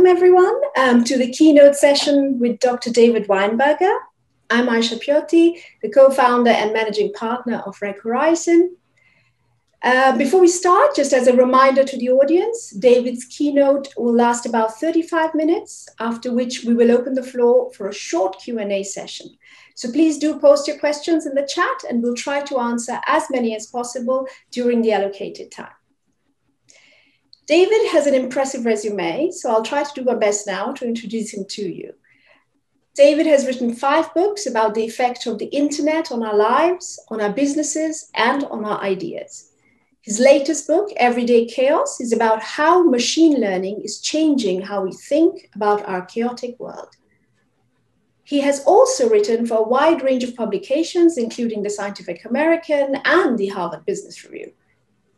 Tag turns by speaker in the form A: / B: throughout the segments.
A: Welcome, everyone, um, to the keynote session with Dr. David Weinberger. I'm Ayisha Piotti, the co founder and managing partner of RegHorizon. Uh, before we start, just as a reminder to the audience, David's keynote will last about 35 minutes, after which we will open the floor for a short Q&A session. So please do post your questions in the chat and we'll try to answer as many as possible during the allocated time. David has an impressive resume, so I'll try to do my best now to introduce him to you. David has written five books about the effect of the internet on our lives, on our businesses, and on our ideas. His latest book, Everyday Chaos, is about how machine learning is changing how we think about our chaotic world. He has also written for a wide range of publications, including the Scientific American and the Harvard Business Review.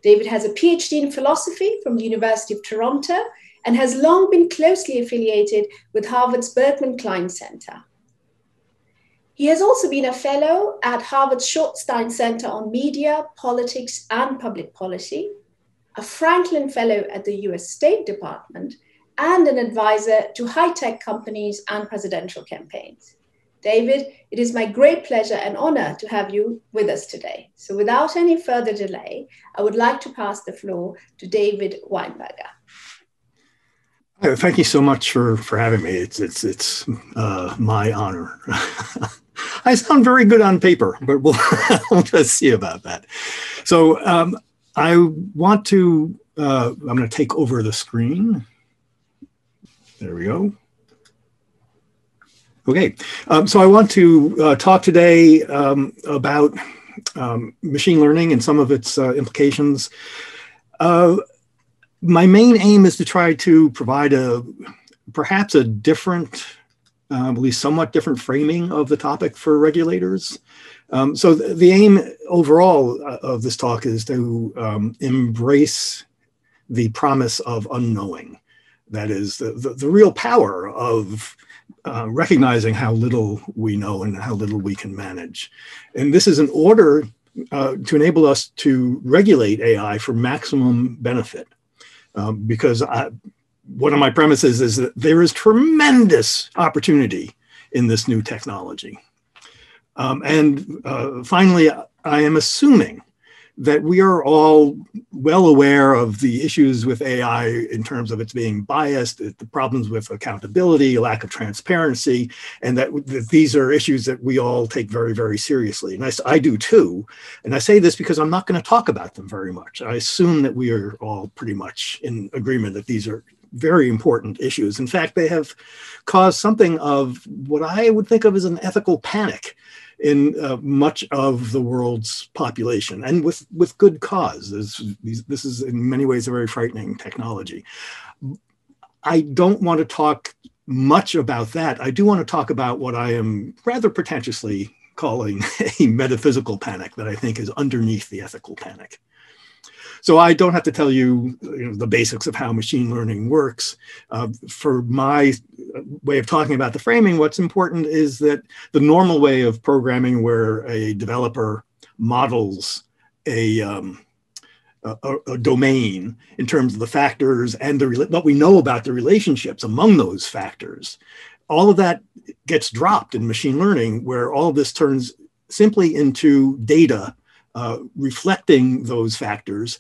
A: David has a PhD in philosophy from the University of Toronto and has long been closely affiliated with Harvard's Berkman Klein Center. He has also been a fellow at Harvard's Shorenstein Center on Media, Politics, and Public Policy, a Franklin Fellow at the US State Department, and an advisor to high tech companies and presidential campaigns. David, it is my great pleasure and honor to have you with us today. So, without any further delay, I would like to pass the floor to David Weinberger.
B: Thank you so much for, for having me. It's it's it's uh, my honor. I sound very good on paper, but we'll, we'll just see about that. So um, I want to. Uh, I'm going to take over the screen. There we go. Okay, um, so I want to uh, talk today um, about um, machine learning and some of its uh, implications. Uh, my main aim is to try to provide a perhaps a different, uh, at least somewhat different framing of the topic for regulators. Um, so the, the, aim overall uh, of this talk is to um, embrace the promise of unknowing. That is the, the, the real power of uh, recognizing how little we know and how little we can manage. And this is in order uh, to enable us to regulate AI for maximum benefit. Um, because I, one of my premises is that there is tremendous opportunity in this new technology. Um, and uh, finally, I am assuming that we are all well aware of the issues with AI in terms of its being biased, the problems with accountability, lack of transparency, and that, that these are issues that we all take very, very seriously. And I, I do too. And I say this because I'm not going to talk about them very much. I assume that we are all pretty much in agreement that these are very important issues. In fact, they have caused something of what I would think of as an ethical panic in uh, much of the world's population, and with with good cause. This, this is in many ways a very frightening technology. I don't want to talk much about that. I do want to talk about what I am rather pretentiously calling a metaphysical panic that I think is underneath the ethical panic. So I don't have to tell you, you know, the basics of how machine learning works. Uh, for my way of talking about the framing, what's important is that the normal way of programming where a developer models a, um, a, a, domain in terms of the factors and the what we know about the relationships among those factors. All of that gets dropped in machine learning, where all of this turns simply into data uh, reflecting those factors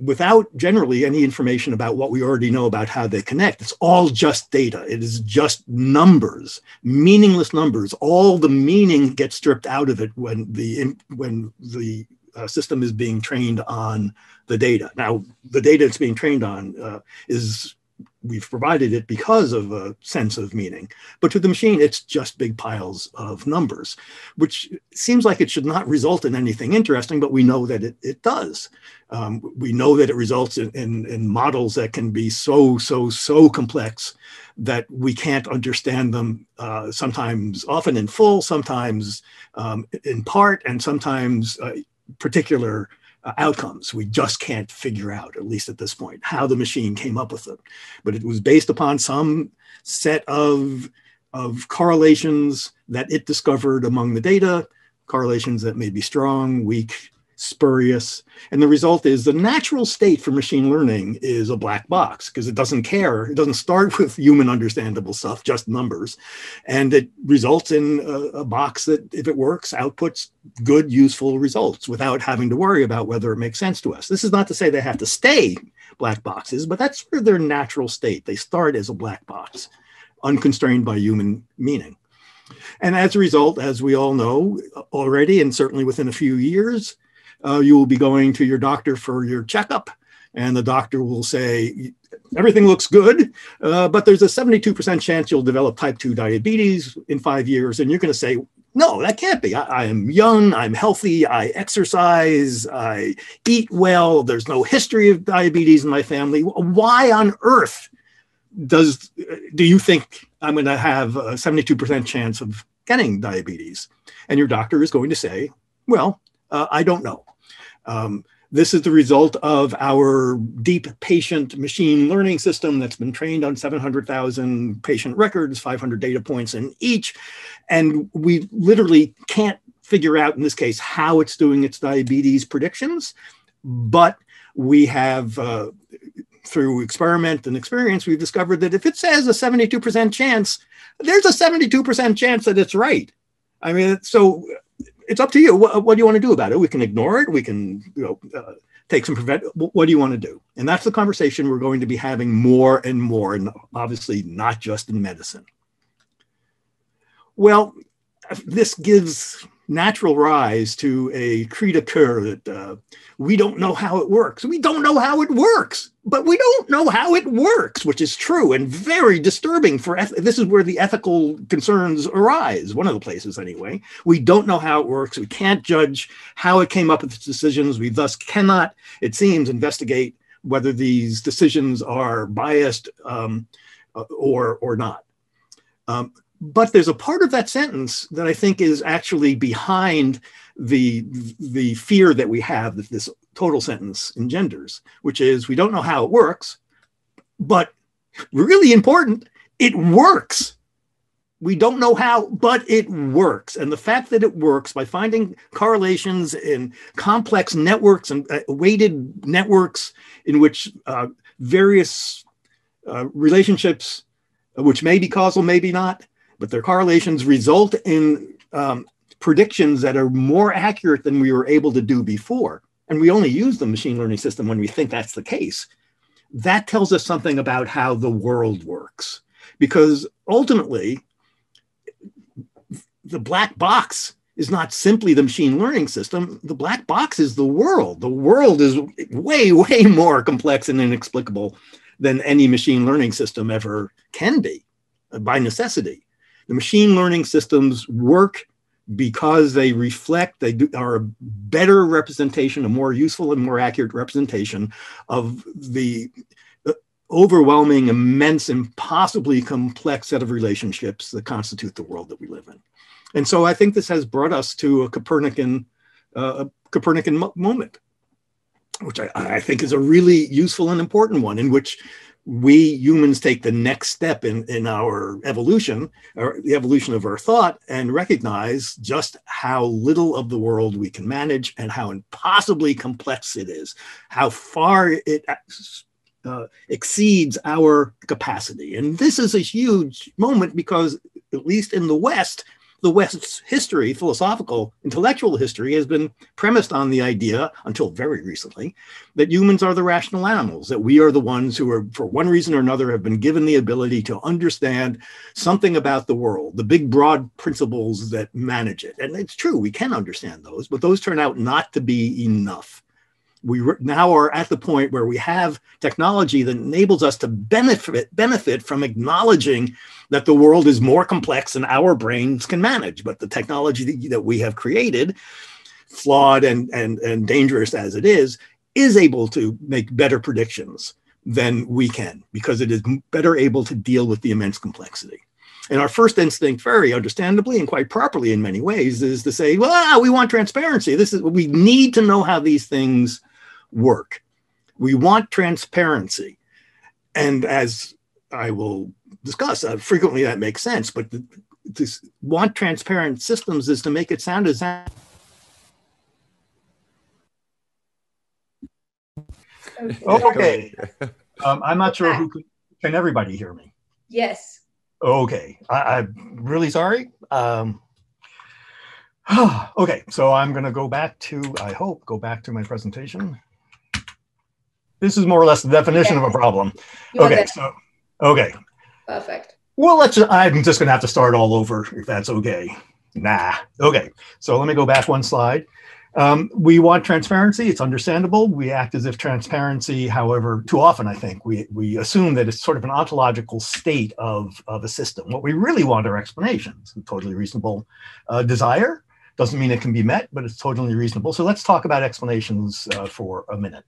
B: without generally any information about what we already know about how they connect. It's all just data. It is just numbers, meaningless numbers. All the meaning gets stripped out of it when the when the uh, system is being trained on the data. Now, the data it's being trained on uh, is we've provided it because of a sense of meaning. But to the machine, it's just big piles of numbers, which seems like it should not result in anything interesting, but we know that it, it does. Um, we know that it results in, in, in, models that can be so, so, so complex that we can't understand them uh, sometimes, often in full, sometimes um, in part, and sometimes uh, particular uh, outcomes we just can't figure out, at least at this point, how the machine came up with it. But it was based upon some set of, of correlations that it discovered among the data, correlations that may be strong, weak, spurious. And the result is the natural state for machine learning is a black box because it doesn't care. It doesn't start with human understandable stuff, just numbers. And it results in a, a box that, if it works, outputs good, useful results without having to worry about whether it makes sense to us. This is not to say they have to stay black boxes, but that's sort of their natural state. They start as a black box, unconstrained by human meaning. And as a result, as we all know already, and certainly within a few years, uh, you will be going to your doctor for your checkup, and the doctor will say, everything looks good, uh, but there's a 72% chance you'll develop type 2 diabetes in five years. And you're going to say, no, that can't be. I, I, am young, I'm healthy, I exercise, I eat well, there's no history of diabetes in my family. Why on earth does do you think I'm going to have a 72% chance of getting diabetes? And your doctor is going to say, well, uh, I don't know. Um, this is the result of our deep patient machine learning system that's been trained on 700,000 patient records, 500 data points in each. And we literally can't figure out, in this case, how it's doing its diabetes predictions. But we have, uh, through experiment and experience, we've discovered that if it says a 72% chance, there's a 72% chance that it's right. I mean, so it's up to you. What, what, do you want to do about it? We can ignore it. We can, you know, uh, take some prevent. What do you want to do? And that's the conversation we're going to be having more and more, and obviously not just in medicine. Well, this gives natural rise to a cri de coeur that uh, we don't know how it works. We don't know how it works, but we don't know how it works, which is true and very disturbing for this is where the ethical concerns arise, one of the places anyway. We don't know how it works. We can't judge how it came up with its decisions. We thus cannot, it seems, investigate whether these decisions are biased um, uh, or, or not. Um, but there's a part of that sentence that I think is actually behind the the fear that we have that this total sentence engenders, which is we don't know how it works, but really important, it works. We don't know how, but it works. And the fact that it works by finding correlations in complex networks and uh, weighted networks in which uh, various uh, relationships, which may be causal, maybe not, but their correlations result in um, predictions that are more accurate than we were able to do before. And we only use the machine learning system when we think that's the case. That tells us something about how the world works. Because ultimately, the black box is not simply the machine learning system. The black box is the world. The world is way, way more complex and inexplicable than any machine learning system ever can be by necessity. The machine learning systems work because they reflect, they do, are a better representation, a more useful and more accurate representation of the uh, overwhelming, immense, impossibly complex set of relationships that constitute the world that we live in. And so I think this has brought us to a Copernican, uh, a Copernican moment, which I, I think is a really useful and important one, in which we humans take the next step in, in our evolution, or the evolution of our thought, and recognize just how little of the world we can manage and how impossibly complex it is, how far it uh, exceeds our capacity. And this is a huge moment because, at least in the West, the West's history, philosophical, intellectual history, has been premised on the idea, until very recently, that humans are the rational animals, that we are the ones who are, for one reason or another, have been given the ability to understand something about the world, the big, broad principles that manage it. And it's true, we can understand those, but those turn out not to be enough we now are at the point where we have technology that enables us to benefit benefit from acknowledging that the world is more complex than our brains can manage but the technology that we have created flawed and and and dangerous as it is is able to make better predictions than we can because it is better able to deal with the immense complexity and our first instinct, very understandably and quite properly in many ways, is to say, well, we want transparency. This is we need to know how these things work. We want transparency. And as I will discuss, uh, frequently that makes sense, but the, to want transparent systems is to make it sound as Okay. um, I'm not sure who can, can everybody hear me?
A: Yes.
B: Okay. I, am really sorry. Um, okay, so I'm going to go back to, I hope, go back to my presentation. This is more or less the definition yes. of a problem. You're okay, so, okay.
A: Perfect.
B: Well, let's, I'm just going to have to start all over if that's okay. Nah. Okay, so let me go back one slide. Um, we want transparency. It's understandable. We act as if transparency, however, too often I think we, we assume that it's sort of an ontological state of, of a system. What we really want are explanations. A totally reasonable uh, desire. Doesn't mean it can be met, but it's totally reasonable. So let's talk about explanations uh, for a minute.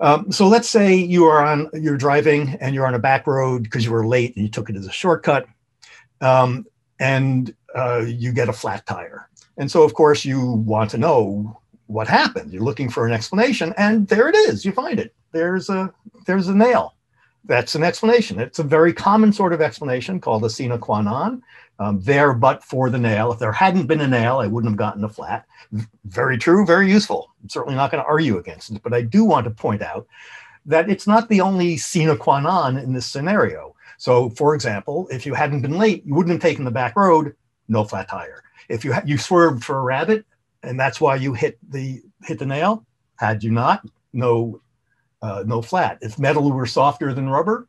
B: Um, so let's say you are on, you're driving and you're on a back road because you were late and you took it as a shortcut, um, and uh, you get a flat tire and so, of course, you want to know what happened. You're looking for an explanation, and there it is. You find it. There's a there's a nail. That's an explanation. It's a very common sort of explanation called a sine qua non. Um, there, but for the nail. If there hadn't been a nail, I wouldn't have gotten a flat. Very true, very useful. I'm certainly not going to argue against it, but I do want to point out that it's not the only sine qua non in this scenario. So, for example, if you hadn't been late, you wouldn't have taken the back road, no flat tire. If you you swerved for a rabbit, and that's why you hit the hit the nail. Had you not, no uh, no flat. If metal were softer than rubber,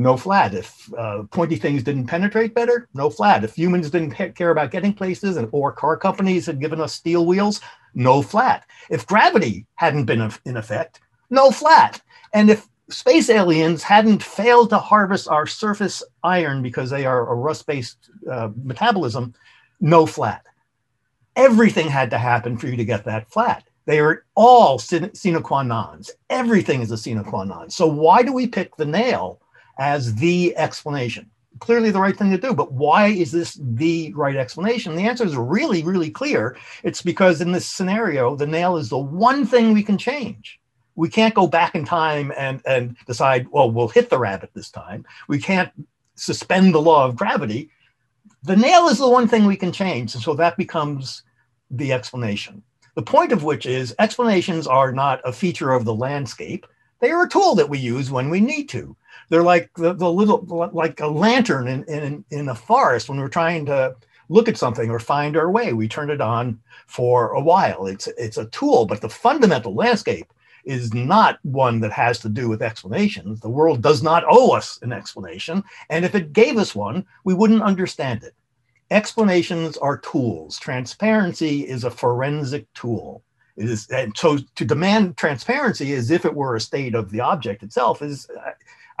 B: no flat. If uh, pointy things didn't penetrate better, no flat. If humans didn't care about getting places, and or car companies had given us steel wheels, no flat. If gravity hadn't been in effect, no flat. And if space aliens hadn't failed to harvest our surface iron because they are a rust-based uh, metabolism, no flat. Everything had to happen for you to get that flat. They are all sine qua nons. Everything is a sine qua non. So why do we pick the nail as the explanation? Clearly the right thing to do, but why is this the right explanation? The answer is really, really clear. It's because in this scenario, the nail is the one thing we can change. We can't go back in time and, and decide, well, we'll hit the rabbit this time. We can't suspend the law of gravity the nail is the one thing we can change. And so that becomes the explanation. The point of which is explanations are not a feature of the landscape. They are a tool that we use when we need to. They're like the, the little, like a lantern in, in, in a forest when we're trying to look at something or find our way. We turn it on for a while. It's, it's a tool, but the fundamental landscape is not one that has to do with explanations. The world does not owe us an explanation. And if it gave us one, we wouldn't understand it. Explanations are tools. Transparency is a forensic tool. It is, and so to demand transparency as if it were a state of the object itself is,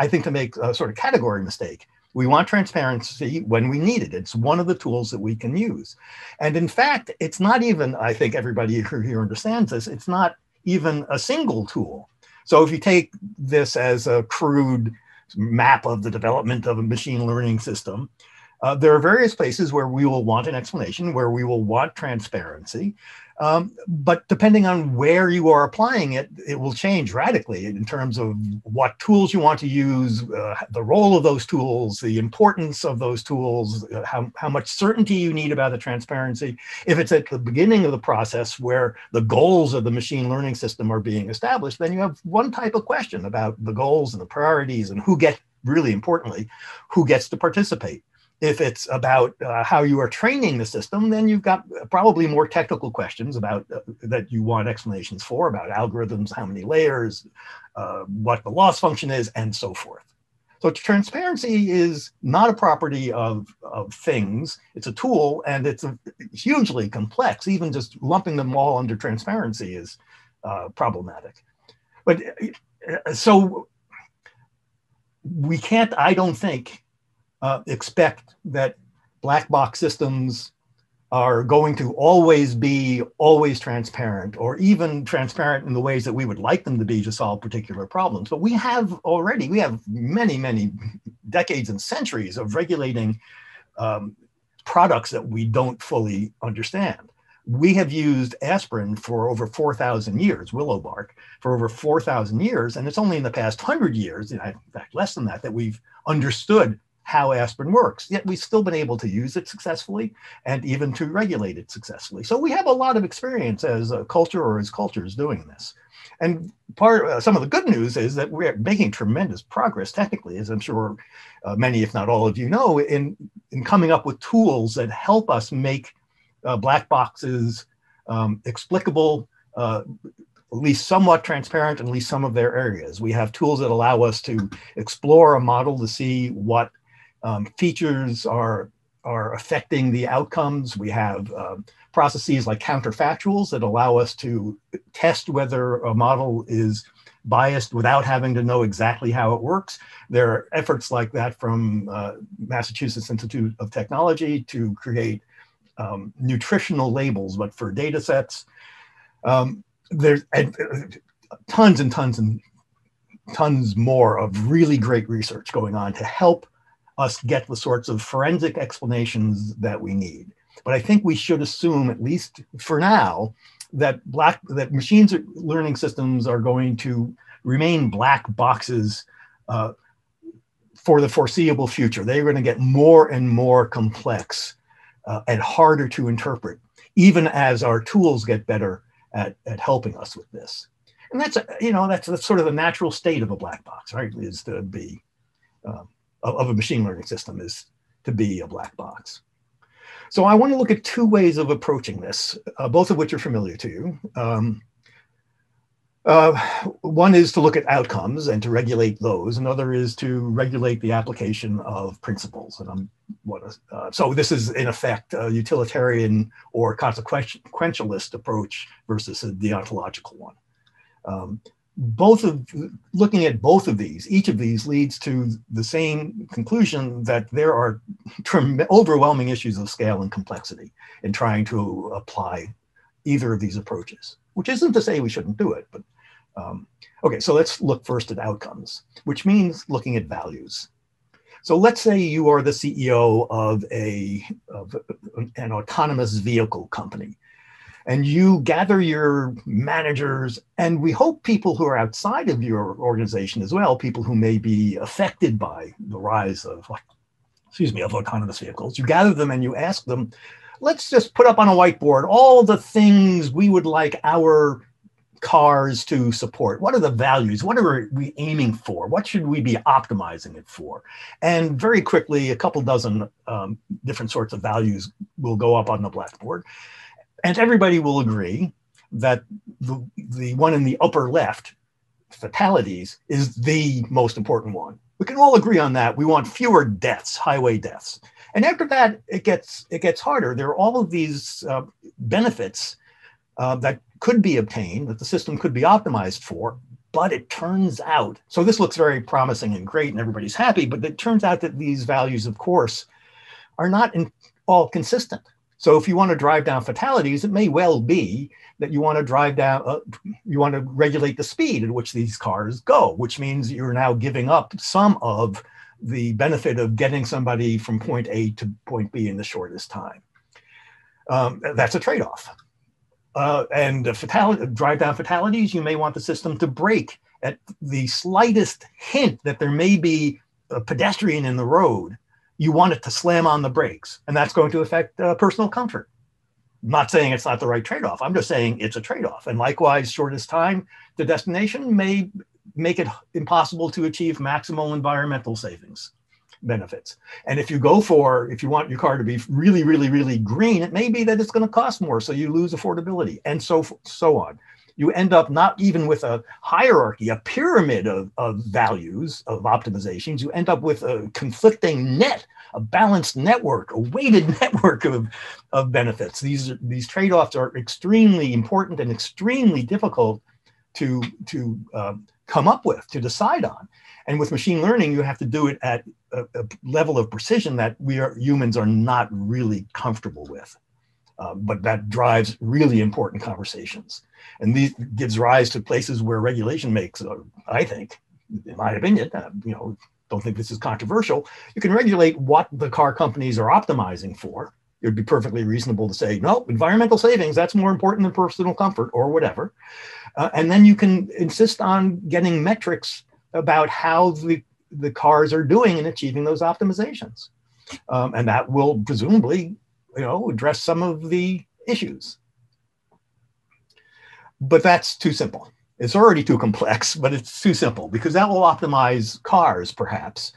B: I think, to make a sort of category mistake. We want transparency when we need it. It's one of the tools that we can use. And in fact, it's not even, I think everybody here understands this, it's not even a single tool. So if you take this as a crude map of the development of a machine learning system, uh, there are various places where we will want an explanation, where we will want transparency. Um, but depending on where you are applying it, it will change radically in terms of what tools you want to use, uh, the role of those tools, the importance of those tools, uh, how, how much certainty you need about the transparency. If it's at the beginning of the process where the goals of the machine learning system are being established, then you have one type of question about the goals and the priorities and who get, really importantly, who gets to participate. If it's about uh, how you are training the system, then you've got probably more technical questions about uh, that you want explanations for about algorithms, how many layers, uh, what the loss function is, and so forth. So transparency is not a property of, of things. It's a tool and it's a, hugely complex. Even just lumping them all under transparency is uh, problematic. But uh, so we can't, I don't think, uh, expect that black box systems are going to always be always transparent or even transparent in the ways that we would like them to be to solve particular problems. But we have already, we have many, many decades and centuries of regulating um, products that we don't fully understand. We have used aspirin for over 4,000 years, willow bark, for over 4,000 years. And it's only in the past 100 years, in fact, less than that, that we've understood how aspirin works. Yet we've still been able to use it successfully and even to regulate it successfully. So we have a lot of experience as a culture or as cultures doing this. And part uh, some of the good news is that we're making tremendous progress technically, as I'm sure uh, many, if not all of you know, in, in coming up with tools that help us make uh, black boxes um, explicable, uh, at least somewhat transparent in at least some of their areas. We have tools that allow us to explore a model to see what um, features are, are affecting the outcomes. We have uh, processes like counterfactuals that allow us to test whether a model is biased without having to know exactly how it works. There are efforts like that from uh, Massachusetts Institute of Technology to create um, nutritional labels, but for data sets. Um, there's uh, tons and tons and tons more of really great research going on to help us get the sorts of forensic explanations that we need. But I think we should assume, at least for now, that black that machines learning systems are going to remain black boxes uh, for the foreseeable future. They're going to get more and more complex uh, and harder to interpret, even as our tools get better at, at helping us with this. And that's you know that's, that's sort of the natural state of a black box, right? Is to be um, of a machine learning system is to be a black box. So I want to look at two ways of approaching this, uh, both of which are familiar to you. Um, uh, one is to look at outcomes and to regulate those. Another is to regulate the application of principles. And I'm what uh, so this is in effect a utilitarian or consequentialist approach versus a deontological one. Um, both of looking at both of these, each of these leads to the same conclusion that there are overwhelming issues of scale and complexity in trying to apply either of these approaches, which isn't to say we shouldn't do it, but um, okay, so let's look first at outcomes, which means looking at values. So let's say you are the CEO of a of an autonomous vehicle company and you gather your managers and we hope people who are outside of your organization as well people who may be affected by the rise of excuse me of autonomous vehicles. You gather them and you ask them let's just put up on a whiteboard all the things we would like our cars to support. What are the values? What are we aiming for? What should we be optimizing it for? And very quickly a couple dozen um, different sorts of values will go up on the blackboard and everybody will agree that the, the one in the upper left, fatalities, is the most important one. We can all agree on that. We want fewer deaths, highway deaths. And after that, it gets it gets harder. There are all of these uh, benefits uh, that could be obtained, that the system could be optimized for. But it turns out, so this looks very promising and great, and everybody's happy. But it turns out that these values, of course, are not in, all consistent. So if you want to drive down fatalities, it may well be that you want to drive down, uh, you want to regulate the speed at which these cars go, which means you're now giving up some of the benefit of getting somebody from point A to point B in the shortest time. Um, that's a trade-off. Uh, and fatality, drive down fatalities, you may want the system to brake at the slightest hint that there may be a pedestrian in the road you want it to slam on the brakes, and that's going to affect uh, personal comfort. I'm not saying it's not the right trade off. I'm just saying it's a trade off. And likewise, shortest time to destination may make it impossible to achieve maximal environmental savings benefits. And if you go for, if you want your car to be really, really, really green, it may be that it's going to cost more, so you lose affordability, and so so on you end up not even with a hierarchy, a pyramid of, of values of optimizations. You end up with a conflicting net, a balanced network, a weighted network of, of benefits. These, these trade offs are extremely important and extremely difficult to, to uh, come up with, to decide on. And with machine learning, you have to do it at a, a level of precision that we are humans are not really comfortable with. Uh, but that drives really important conversations. And these gives rise to places where regulation makes, uh, I think, in my opinion, uh, you know, don't think this is controversial. You can regulate what the car companies are optimizing for. It would be perfectly reasonable to say, no, environmental savings, that's more important than personal comfort or whatever. Uh, and then you can insist on getting metrics about how the, the cars are doing in achieving those optimizations. Um, and that will presumably you know, address some of the issues. But that's too simple. It's already too complex, but it's too simple because that will optimize cars, perhaps.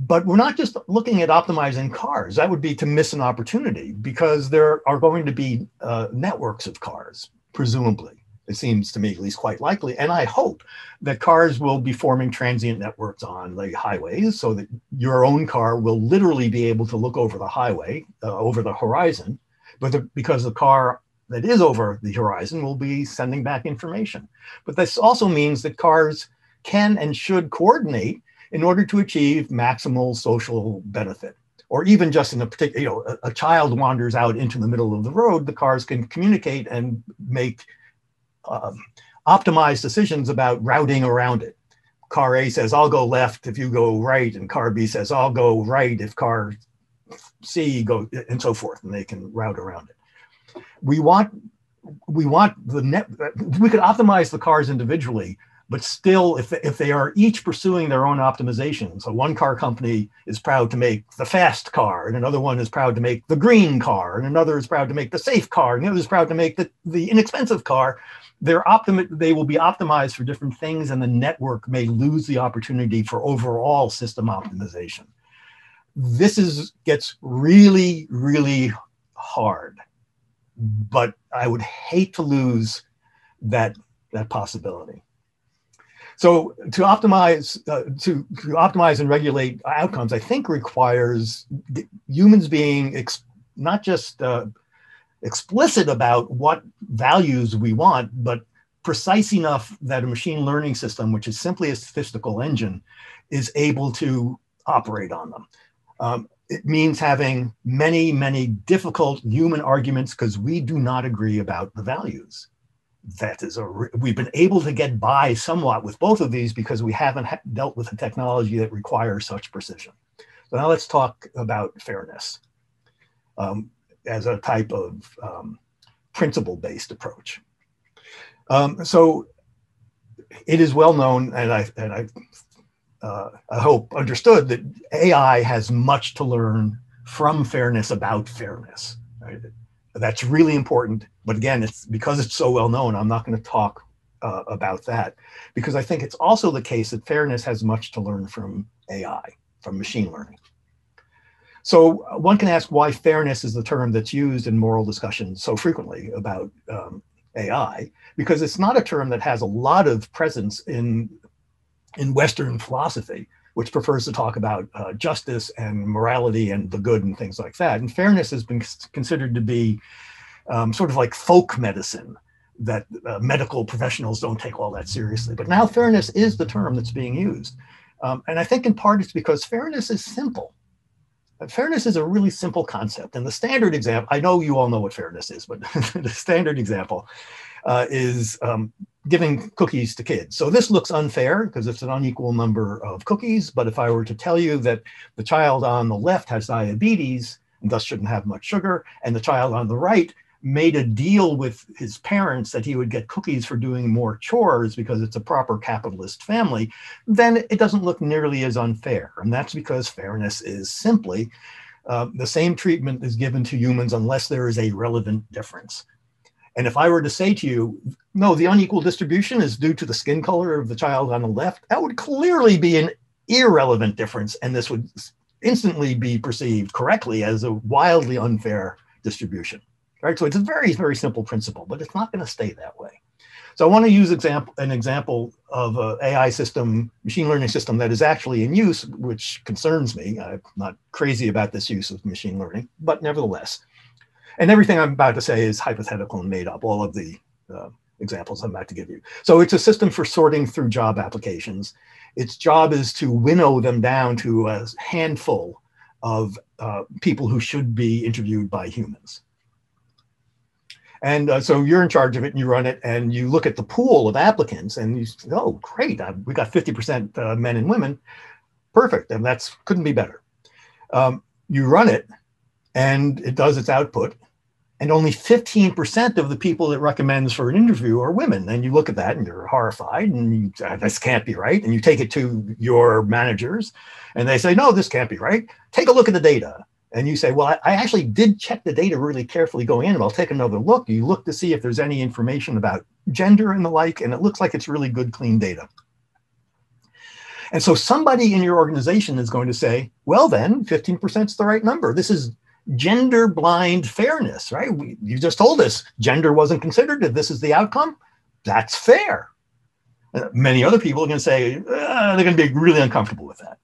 B: But we're not just looking at optimizing cars. That would be to miss an opportunity because there are going to be uh, networks of cars, presumably. It seems to me at least quite likely. And I hope that cars will be forming transient networks on the highways so that your own car will literally be able to look over the highway, uh, over the horizon, but the, because the car that is over the horizon will be sending back information. But this also means that cars can and should coordinate in order to achieve maximal social benefit. Or even just in a particular, you know, a, a child wanders out into the middle of the road, the cars can communicate and make um, decisions about routing around it. Car A says, I'll go left if you go right, and car B says, I'll go right if car C go, and so forth, and they can route around it. We want we want the net we could optimize the cars individually but still if, if they are each pursuing their own optimization so one car company is proud to make the fast car and another one is proud to make the green car and another is proud to make the safe car and the other is proud to make the, the inexpensive car they're optimi- they will be optimized for different things and the network may lose the opportunity for overall system optimization. This is gets really really hard but i would hate to lose that that possibility. So to optimize uh, to, to, optimize and regulate outcomes, I think requires humans being ex- not just uh, explicit about what values we want, but precise enough that a machine learning system, which is simply a statistical engine, is able to operate on them. Um, it means having many, many difficult human arguments because we do not agree about the values that is a we've been able to get by somewhat with both of these because we haven't ha- dealt with a technology that requires such precision. So now let's talk about fairness um, as a type of um, principle-based approach. Um, so it is well known, and I and I, uh, I hope understood that AI has much to learn from fairness about fairness. Right? That's really important. But again, it's because it's so well known, I'm not going to talk uh, about that because I think it's also the case that fairness has much to learn from AI, from machine learning. So uh, one can ask why fairness is the term that's used in moral discussions so frequently about um, AI, because it's not a term that has a lot of presence in, in Western philosophy, which prefers to talk about uh, justice and morality and the good and things like that. And fairness has been considered to be um, sort of like folk medicine that uh, medical professionals don't take all that seriously. But now fairness is the term that's being used. Um, and I think in part it's because fairness is simple. Fairness is a really simple concept. And the standard example, I know you all know what fairness is, but the standard example uh, is um, giving cookies to kids. So this looks unfair because it's an unequal number of cookies. But if I were to tell you that the child on the left has diabetes and thus shouldn't have much sugar, and the child on the right made a deal with his parents that he would get cookies for doing more chores because it's a proper capitalist family, then it doesn't look nearly as unfair. And that's because fairness is simply uh, the same treatment is given to humans unless there is a relevant difference. And if I were to say to you, no, the unequal distribution is due to the skin color of the child on the left, that would clearly be an irrelevant difference. And this would instantly be perceived correctly as a wildly unfair distribution right? So it's a very, very simple principle, but it's not going to stay that way. So I want to use example, an example of an AI system, machine learning system that is actually in use, which concerns me. I'm not crazy about this use of machine learning, but nevertheless. And everything I'm about to say is hypothetical and made up, all of the uh, examples I'm about to give you. So it's a system for sorting through job applications. Its job is to winnow them down to a handful of uh, people who should be interviewed by humans. And uh, so you're in charge of it and you run it and you look at the pool of applicants and you say, oh, great, uh, we got 50% uh, men and women. Perfect. And that's couldn't be better. Um, you run it and it does its output. And only 15% of the people it recommends for an interview are women. And you look at that and you're horrified and you, this can't be right. And you take it to your managers and they say, no, this can't be right. Take a look at the data and you say, well, I, I, actually did check the data really carefully going in, but I'll take another look. You look to see if there's any information about gender and the like, and it looks like it's really good, clean data. And so somebody in your organization is going to say, well, then 15% is the right number. This is gender blind fairness, right? We, you just told us gender wasn't considered. If this is the outcome, that's fair. Uh, many other people are going to say, uh, they're going to be really uncomfortable with that.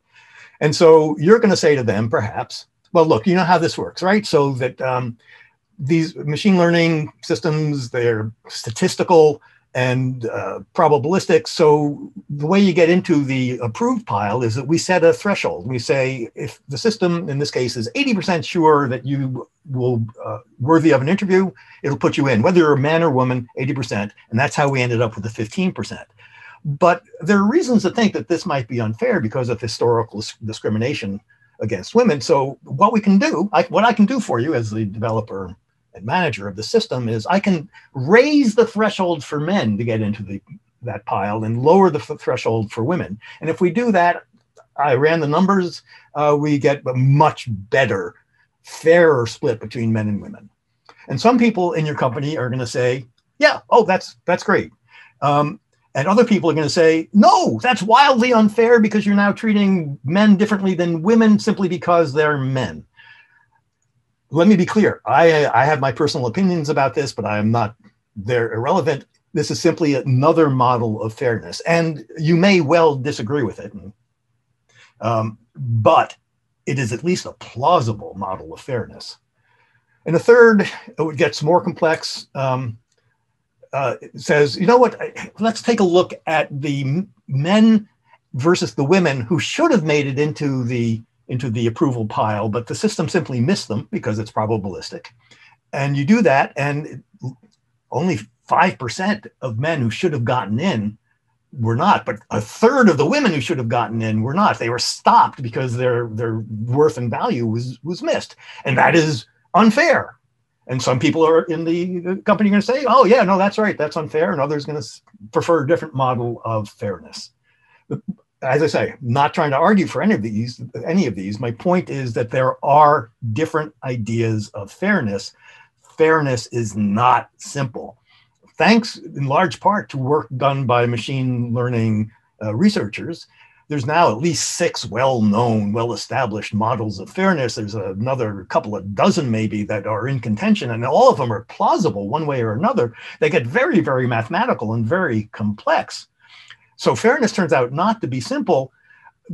B: And so you're going to say to them, perhaps, well, look, you know how this works, right? So that um, these machine learning systems, they're statistical and uh, probabilistic. So the way you get into the approved pile is that we set a threshold. We say if the system, in this case, is 80% sure that you will uh, worthy of an interview, it'll put you in, whether you're a man or woman, 80%. And that's how we ended up with the 15%. But there are reasons to think that this might be unfair because of historical discrimination against women. So what we can do, I, what I can do for you as the developer and manager of the system is I can raise the threshold for men to get into the that pile and lower the threshold for women. And if we do that, I ran the numbers, uh, we get a much better, fairer split between men and women. And some people in your company are going to say, yeah, oh, that's that's great. Um, and other people are going to say, no, that's wildly unfair because you're now treating men differently than women simply because they're men. Let me be clear. I, I have my personal opinions about this, but I am not, they're irrelevant. This is simply another model of fairness. And you may well disagree with it. Um, but it is at least a plausible model of fairness. And a third, it gets more complex. Um, uh, says, you know what, let's take a look at the men versus the women who should have made it into the into the approval pile, but the system simply missed them because it's probabilistic. And you do that, and only 5% of men who should have gotten in were not, but a third of the women who should have gotten in were not. They were stopped because their their worth and value was was missed. And that is unfair. And some people are in the company going to say, oh, yeah, no, that's right. That's unfair. And others going to prefer a different model of fairness. As I say, not trying to argue for any of these, any of these. My point is that there are different ideas of fairness. Fairness is not simple. Thanks in large part to work done by machine learning uh, researchers, there's now at least six well-known, well-established models of fairness. There's another couple of dozen maybe that are in contention, and all of them are plausible one way or another. They get very, very mathematical and very complex. So fairness turns out not to be simple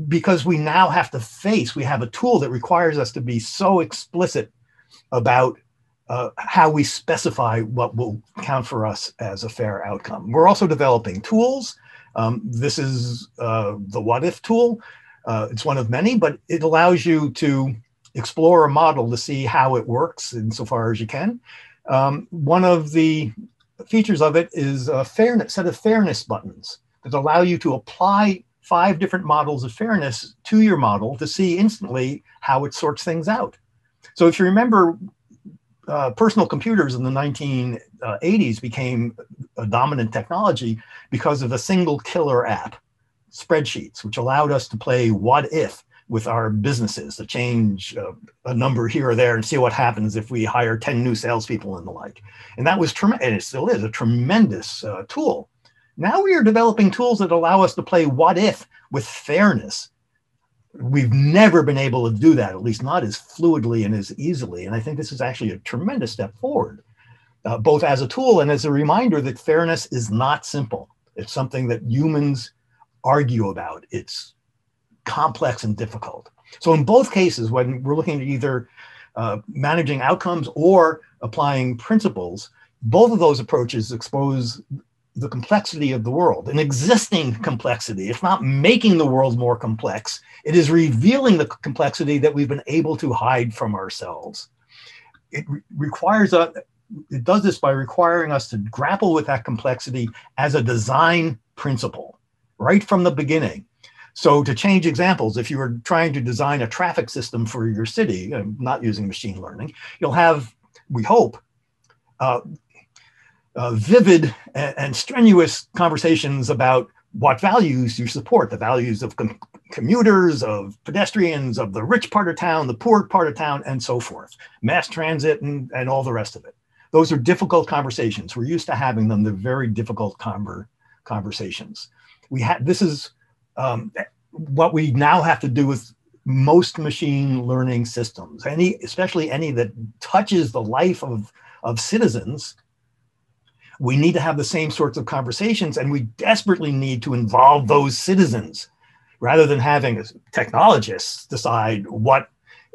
B: because we now have to face, we have a tool that requires us to be so explicit about uh, how we specify what will count for us as a fair outcome. We're also developing tools um, this is uh, the what if tool. Uh, it's one of many, but it allows you to explore a model to see how it works insofar as you can. Um, one of the features of it is a fairness, set of fairness buttons that allow you to apply five different models of fairness to your model to see instantly how it sorts things out. So if you remember, uh, personal computers in the 1980s became a dominant technology because of a single killer app, spreadsheets, which allowed us to play what if with our businesses to change uh, a number here or there and see what happens if we hire 10 new salespeople and the like. And that was tremendous, and it still is a tremendous uh, tool. Now we are developing tools that allow us to play what if with fairness we've never been able to do that, at least not as fluidly and as easily. And I think this is actually a tremendous step forward, uh, both as a tool and as a reminder that fairness is not simple. It's something that humans argue about. It's complex and difficult. So in both cases, when we're looking at either uh, managing outcomes or applying principles, both of those approaches expose the complexity of the world, an existing complexity. It's not making the world more complex, it is revealing the complexity that we've been able to hide from ourselves. It re- requires a it does this by requiring us to grapple with that complexity as a design principle right from the beginning. So, to change examples, if you were trying to design a traffic system for your city, not using machine learning, you'll have, we hope, uh, uh, vivid and, and, strenuous conversations about what values you support, the values of com- commuters, of pedestrians, of the rich part of town, the poor part of town, and so forth, mass transit, and, and all the rest of it. Those are difficult conversations. We're used to having them. They're very difficult conver- conversations. We have this is um, what we now have to do with most machine learning systems, any, especially any that touches the life of, of citizens, we need to have the same sorts of conversations and we desperately need to involve those citizens rather than having technologists decide what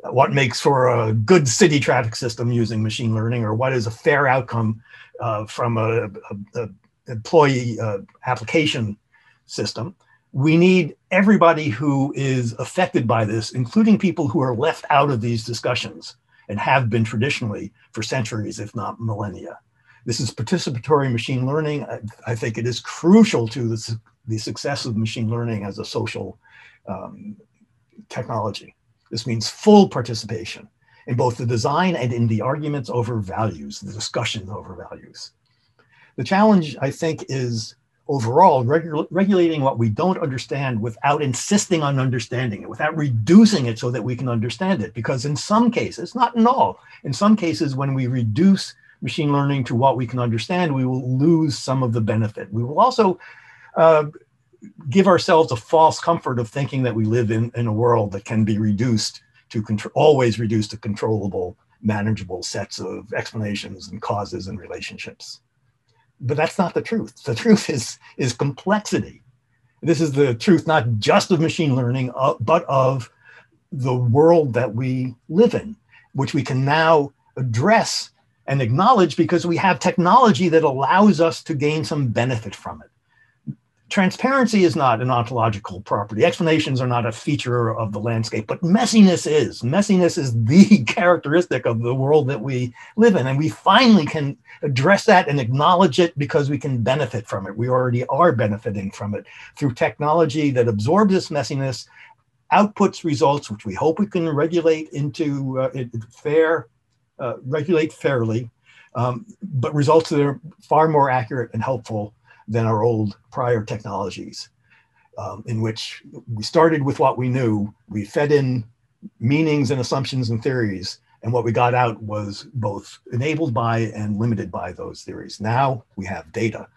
B: what makes for a good city traffic system using machine learning or what is a fair outcome uh, from a, a, a employee uh, application system we need everybody who is affected by this, including people who are left out of these discussions and have been traditionally for centuries, if not millennia. This is participatory machine learning. I, I think it is crucial to the, the, success of machine learning as a social um, technology. This means full participation in both the design and in the arguments over values, the discussions over values. The challenge, I think, is overall regu- regulating what we don't understand without insisting on understanding it without reducing it so that we can understand it because in some cases not in all in some cases when we reduce machine learning to what we can understand we will lose some of the benefit we will also uh, give ourselves a false comfort of thinking that we live in, in a world that can be reduced to control always reduced to controllable manageable sets of explanations and causes and relationships but that's not the truth. The truth is is complexity. This is the truth not just of machine learning, uh, but of the world that we live in, which we can now address and acknowledge because we have technology that allows us to gain some benefit from it transparency is not an ontological property. Explanations are not a feature of the landscape, but messiness is. Messiness is the characteristic of the world that we live in. And we finally can address that and acknowledge it because we can benefit from it. We already are benefiting from it through technology that absorbs this messiness, outputs results, which we hope we can regulate into uh, fair, uh, regulate fairly, um, but results that are far more accurate and helpful than our old prior technologies, um, in which we started with what we knew, we fed in meanings and assumptions and theories, and what we got out was both enabled by and limited by those theories. Now we have data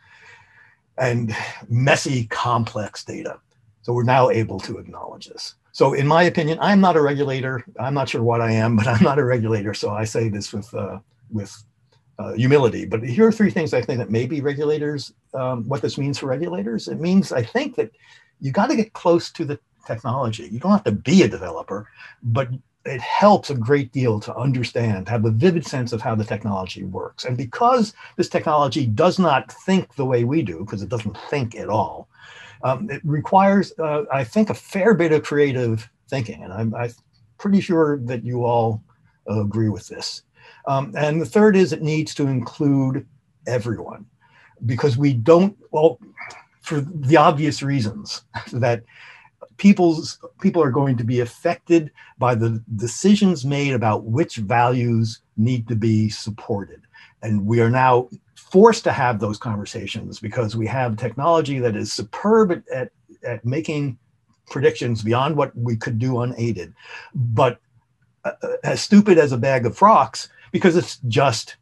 B: and messy, complex data. So we're now able to acknowledge this. So, in my opinion, I'm not a regulator. I'm not sure what I am, but I'm not a regulator. So I say this with uh, with uh, humility. But here are three things I think that maybe regulators, um, what this means for regulators. It means, I think, that you got to get close to the technology. You don't have to be a developer, but it helps a great deal to understand, have a vivid sense of how the technology works. And because this technology does not think the way we do, because it doesn't think at all, um, it requires, uh, I think, a fair bit of creative thinking. And I'm, I'm pretty sure that you all uh, agree with this. Um, and the third is it needs to include everyone because we don't, well, for the obvious reasons that people's people are going to be affected by the decisions made about which values need to be supported and we are now forced to have those conversations because we have technology that is superb at, at, at making predictions beyond what we could do unaided but uh, uh as stupid as a bag of frocks because it's just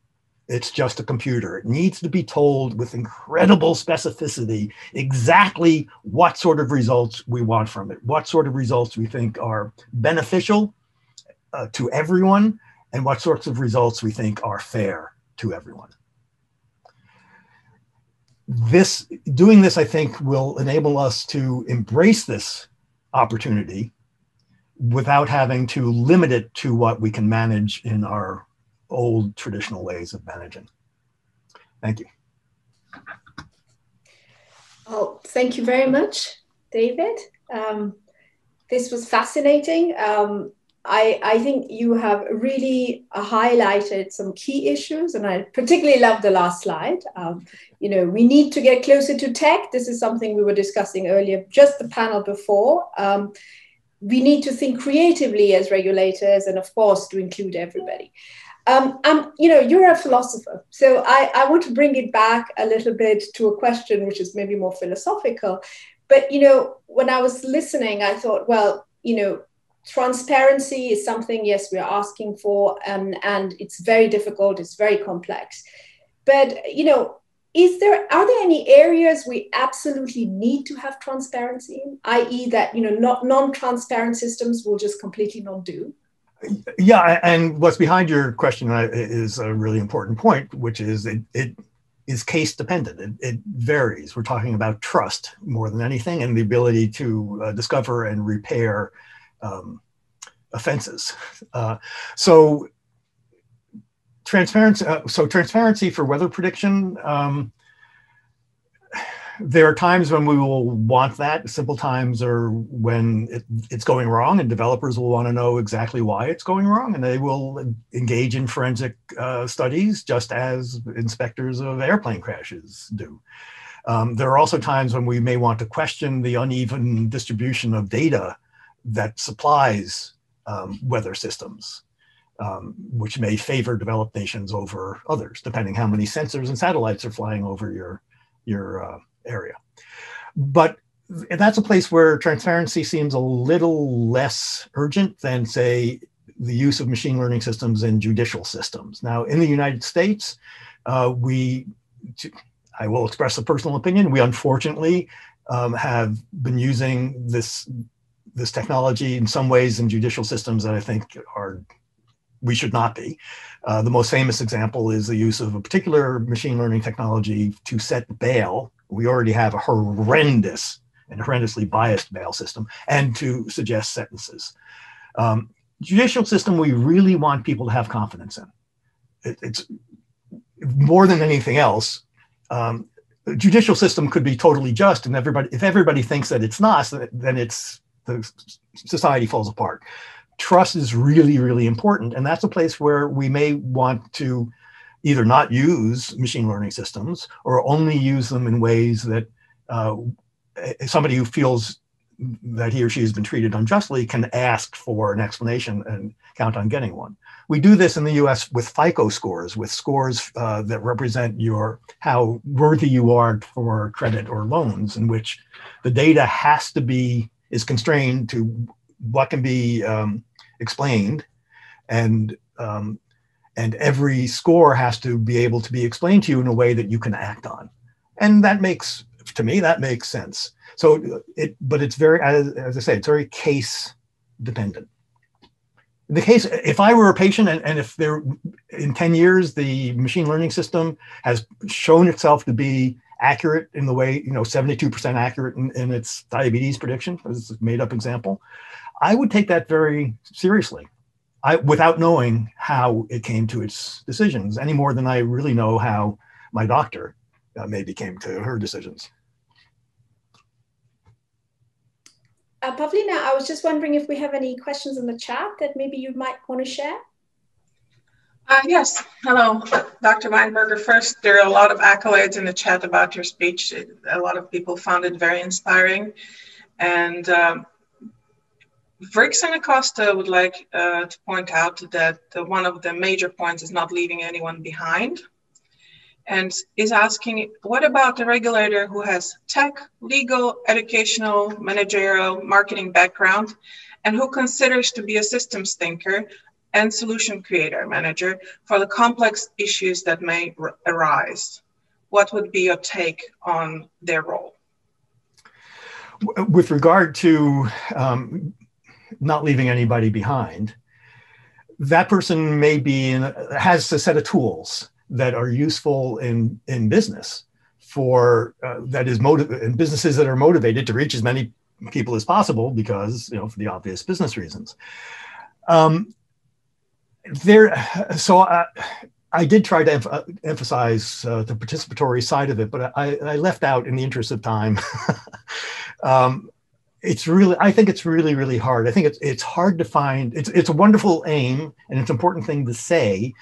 B: it's just a computer. It needs to be told with incredible specificity exactly what sort of results we want from it, what sort of results we think are beneficial uh, to everyone, and what sorts of results we think are fair to everyone. This doing this, I think, will enable us to embrace this opportunity without having to limit it to what we can manage in our old traditional ways of managing. Thank you.
A: Oh, thank you very much, David. Um, this was fascinating. Um, I, I think you have really highlighted some key issues, and I particularly love the last slide. Um, you know, we need to get closer to tech. This is something we were discussing earlier, just the panel before. Um, we need to think creatively as regulators, and of course, to include everybody. Um, um, you know, you're a philosopher, so I, I want to bring it back a little bit to a question which is maybe more philosophical. But, you know, when I was listening, I thought, well, you know, transparency is something, yes, we're asking for, um, and it's very difficult, it's very complex. But, you know, is there are there any areas we absolutely need to have transparency in i.e that you know not non-transparent systems will just completely not do?
B: Yeah and what's behind your question is a really important point which is it, it is case dependent. It, it varies. We're talking about trust more than anything and the ability to uh, discover and repair um, offenses uh, so transparency. Uh, so transparency for weather prediction. Um, there are times when we will want that. Simple times are when it, it's going wrong, and developers will want to know exactly why it's going wrong, and they will engage in forensic uh, studies, just as inspectors of airplane crashes do. Um, there are also times when we may want to question the uneven distribution of data that supplies um, weather systems um, which may favor developed nations over others, depending how many sensors and satellites are flying over your, your uh, area. But that's a place where transparency seems a little less urgent than, say, the use of machine learning systems in judicial systems. Now, in the United States, uh, we, I will express a personal opinion, we unfortunately um, have been using this, this technology in some ways in judicial systems that I think are we should not be. Uh, the most famous example is the use of a particular machine learning technology to set bail. We already have a horrendous and horrendously biased bail system, and to suggest sentences. Um, judicial system we really want people to have confidence in. It, it's more than anything else. Um, judicial system could be totally just, and everybody if everybody thinks that it's not, then it's the society falls apart trust is really, really important. And that's a place where we may want to either not use machine learning systems or only use them in ways that uh, somebody who feels that he or she has been treated unjustly can ask for an explanation and count on getting one. We do this in the US with FICO scores, with scores uh, that represent your how worthy you are for credit or loans, in which the data has to be is constrained to what can be um, explained, and um, and every score has to be able to be explained to you in a way that you can act on, and that makes to me that makes sense. So it, but it's very as, as I say, it's very case dependent. The case, if I were a patient and, and if there in 10 years the machine learning system has shown itself to be accurate in the way, you know, 72% accurate in, in its diabetes prediction, is a made up example, I would take that very seriously. I, without knowing how it came to its decisions any more than I really know how my doctor uh, maybe came to her decisions.
A: Uh, Pavlina, I was just wondering if we have any questions in the chat that maybe you might want to share.
C: Uh, yes, hello, Dr. Weinberger. First, there are a lot of accolades in the chat about your speech. A lot of people found it very inspiring. And um, Vrix and Acosta would like uh, to point out that uh, one of the major points is not leaving anyone behind and is asking what about the regulator who has tech, legal, educational, managerial, marketing background, and who considers to be a systems thinker and solution creator manager for the complex issues that may arise? What would be your take on their role?
B: With regard to um, not leaving anybody behind, that person may be in, has a set of tools that are useful in in business for uh, that is motive in businesses that are motivated to reach as many people as possible because you know for the obvious business reasons. Um, there, so I, I did try to em- emphasize uh, the participatory side of it, but I, I, left out in the interest of time. um, it's really i think it's really really hard. I think it's it's hard to find it's it's a wonderful aim and it's an important thing to say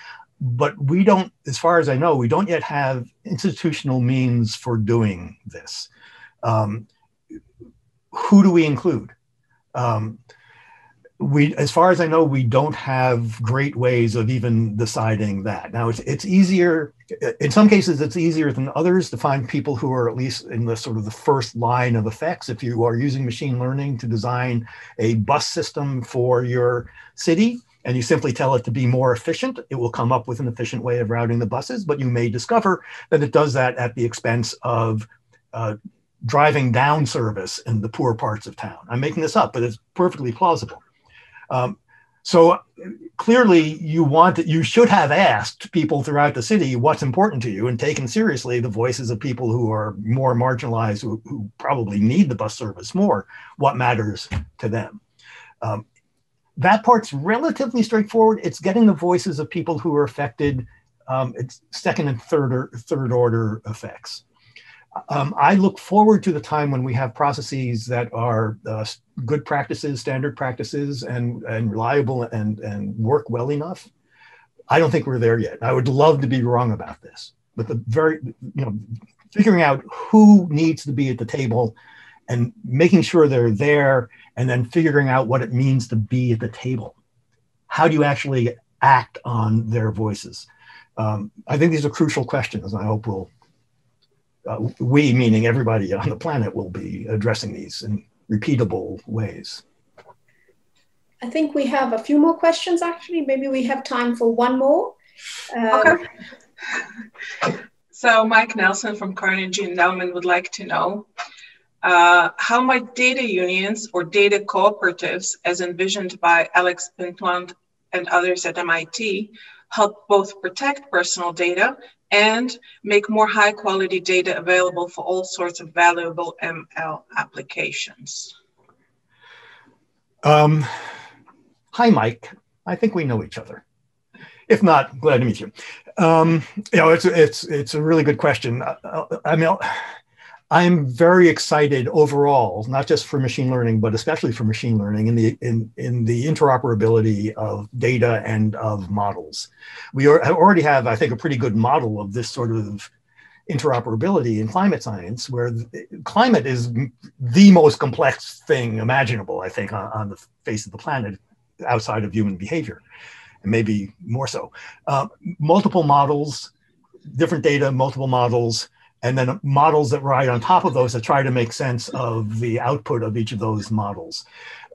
B: but we don't as far as i know we don't yet have institutional means for doing this. Um, who do we include? Um, we, as far as I know, we don't have great ways of even deciding that. Now, it's it's easier. In some cases, it's easier than others to find people who are at least in the sort of the first line of effects. If you are using machine learning to design a bus system for your city, and you simply tell it to be more efficient, it will come up with an efficient way of routing the buses. But you may discover that it does that at the expense of uh, driving down service in the poor parts of town. I'm making this up, but it's perfectly plausible. Um, so clearly, you want you should have asked people throughout the city what's important to you and taken seriously the voices of people who are more marginalized, who, who probably need the bus service more. What matters to them? Um, that part's relatively straightforward. It's getting the voices of people who are affected. Um, it's second and third or third order effects um, I look forward to the time when we have processes that are uh, good practices, standard practices, and, and reliable and, and work well enough. I don't think we're there yet. I would love to be wrong about this, but the very, you know, figuring out who needs to be at the table and making sure they're there and then figuring out what it means to be at the table. How do you actually act on their voices? Um, I think these are crucial questions, and I hope we'll uh, we, meaning everybody on the planet, will be addressing these in repeatable ways.
A: I think we have a few more questions actually. Maybe we have time for one more.
C: Um, okay. So, Mike Nelson from Carnegie Endowment would like to know uh, how might data unions or data cooperatives, as envisioned by Alex Pentland and others at MIT, help both protect personal data and make more high quality data available for all sorts of valuable ML applications.
B: Um, hi, Mike. I think we know each other. If not, glad to meet you. Um, you know, it's it's it's a really good question. I, uh, uh, I mean, I'm very excited overall, not just for machine learning, but especially for machine learning in the in, in the interoperability of data and of models. We are, already have, I think, a pretty good model of this sort of interoperability in climate science, where the, climate is the most complex thing imaginable, I think, on, on, the face of the planet outside of human behavior, and maybe more so. Uh, multiple models, different data, multiple models and then models that ride on top of those that try to make sense of the output of each of those models.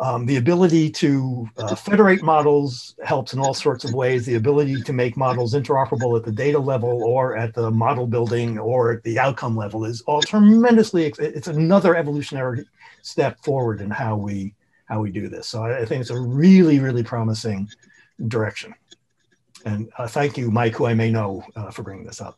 B: Um, the ability to uh, federate models helps in all sorts of ways. The ability to make models interoperable at the data level or at the model building or at the outcome level is all tremendously, it's another evolutionary step forward in how we, how we do this. So I, think it's a really, really promising direction. And uh, thank you, Mike, who I may know uh, for bringing this up.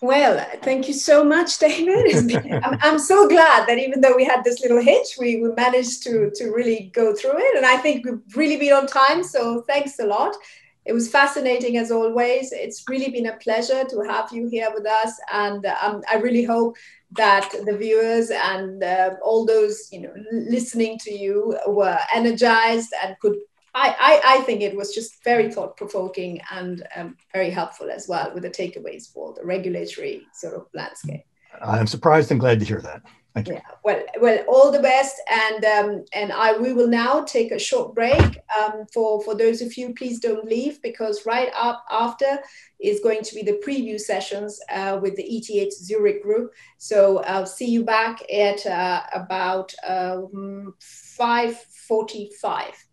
A: Well, thank you so much, David. I'm, I'm, so glad that even though we had this little hitch, we, we managed to, to really go through it. And I think we've really been on time. So thanks a lot. It was fascinating as always. It's really been a pleasure to have you here with us. And um, I really hope that the viewers and uh, all those you know listening to you were energized and could I, I, I think it was just very thought provoking and um, very helpful as well with the takeaways for the regulatory sort of landscape.
B: I'm surprised and glad to hear that. Thank you.
A: Yeah, well, well, all the best, and um, and I we will now take a short break. Um, for for those of you, please don't leave because right up after is going to be the preview sessions uh, with the ETH Zurich group. So I'll see you back at uh, about um, five forty-five.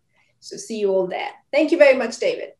A: So see you all there. Thank you very much, David.